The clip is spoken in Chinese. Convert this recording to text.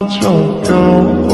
就到。